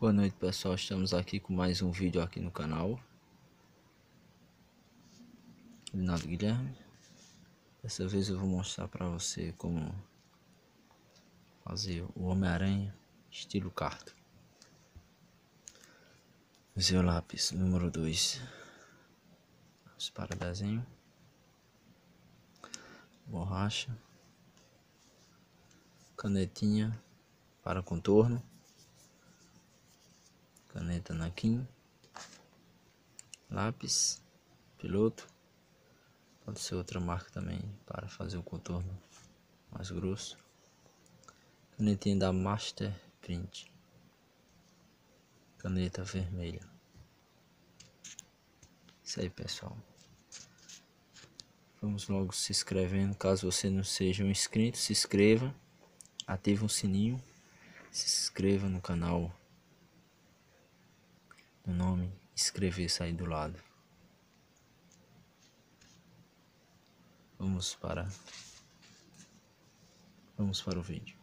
Boa noite pessoal, estamos aqui com mais um vídeo aqui no canal. Leonardo Guilherme. Dessa vez eu vou mostrar para você como fazer o Homem-Aranha estilo carta. Use o lápis número 2 para desenho. Borracha. Canetinha para contorno caneta Nakin, lápis, piloto, pode ser outra marca também para fazer o contorno mais grosso, canetinha da Master Print, caneta vermelha. Isso aí pessoal. Vamos logo se inscrevendo, caso você não seja um inscrito, se inscreva, ative o sininho, se inscreva no canal o nome, escrever sair do lado. Vamos para Vamos para o vídeo.